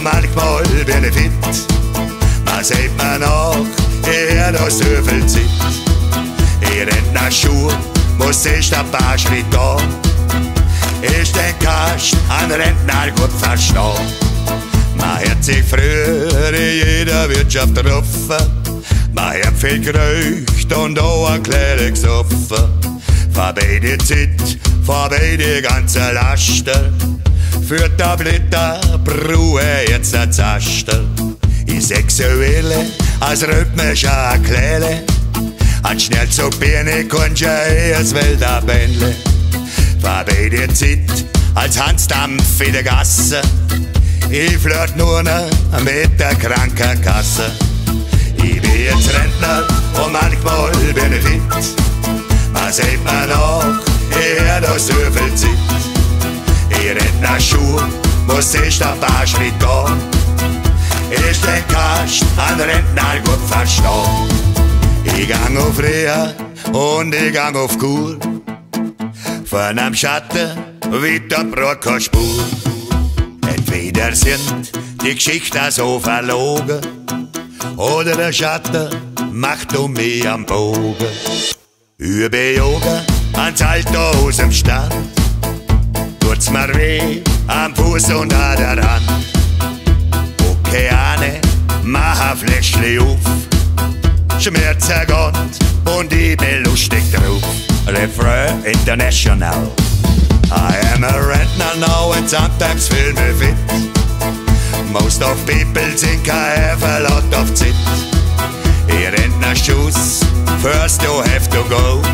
manchmal bin ich fit. Man sagt mir noch, ich hör da so viel Zeit. Ich renn nach Schuhe, muss ich ein paar Schritte gehen. Ich denk erst an Rentner gut verstehen. Man hört sich früher in jeder Wirtschaft rufen. Man hört viel geraucht und auch ein kleines gesoffen. Vorbei die Zeit, vorbei die ganze Lasten. Für Tabletter brauche jetzt ein Zastel. Ich sexuelle, als rhythmischer Kläle. An schnell zu Birne kannst du erst Weltabändle. Vorbei die Zeit, als Hansdampf in der Gasse. Ich flirt nur noch mit der Krankenkasse. Ich bin jetzt Rentner und manchmal bin ich fit. Man sagt mir noch, ich hör da so viel Zeit. Nach Schuhe, muss ich ein paar Schritte gehen. Ich denk erst an Rentner gut verstehen. Ich gang auf Reha und ich gang auf Kur. Von am Schatten braucht keine Spur. Entweder sind die Geschichten so verlogen, oder der Schatten macht um mich am Bogen. Übe Yoga ans Alter aus dem mir weh am Fuß und an der Hand. Okeane, mach ein Fläschli auf, Schmerzen Gott und ich bin lustig drauf. Refrain International. I am a rentner now and sometimes feel me fit. Most of people think I have a lot of zit. In rentner shoes, first you have to go.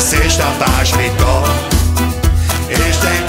szénstapás vita, és te